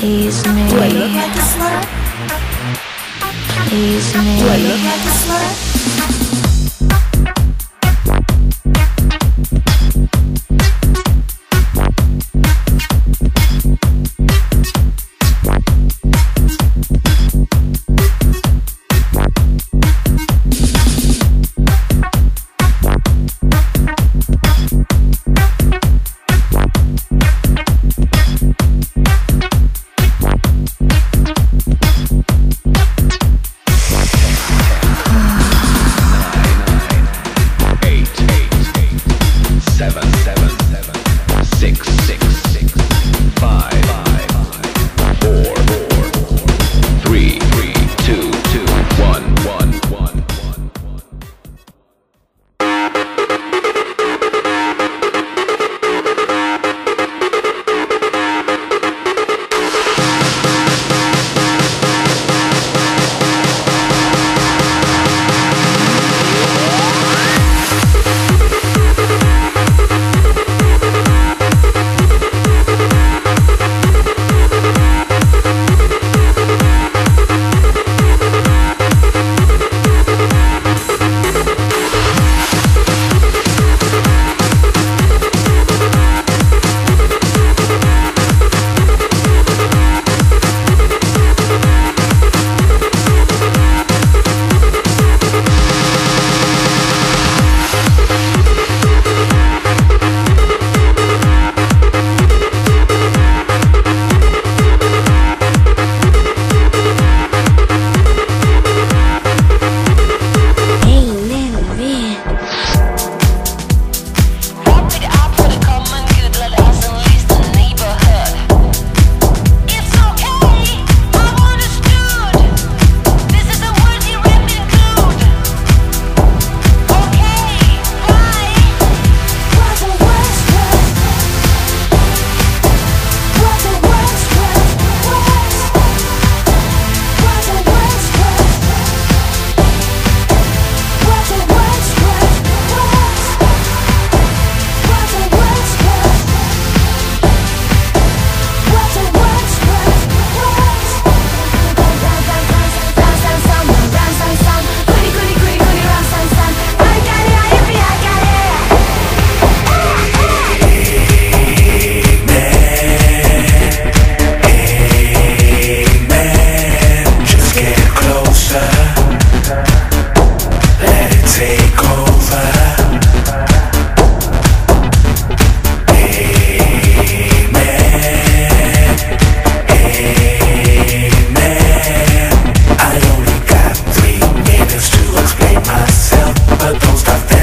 He's me. Do I look like a slut? Me. Do I look like a slut?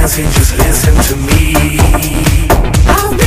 dancing, just listen to me.